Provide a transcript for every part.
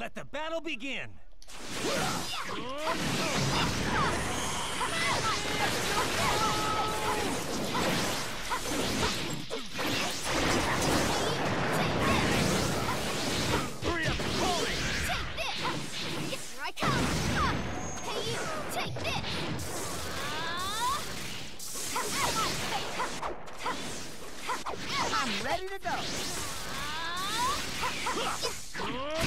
Let the battle begin! Hurry up, calling! Take this! Yes, here I come! Ha! Hey, you! Take this! I'm ready to go. Oh!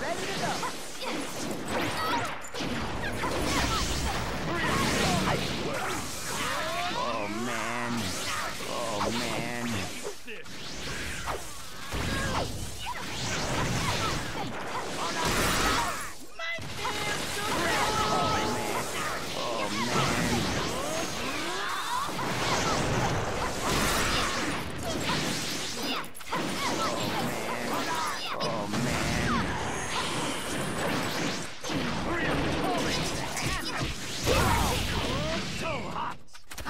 Oh man. Oh man.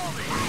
Hold it!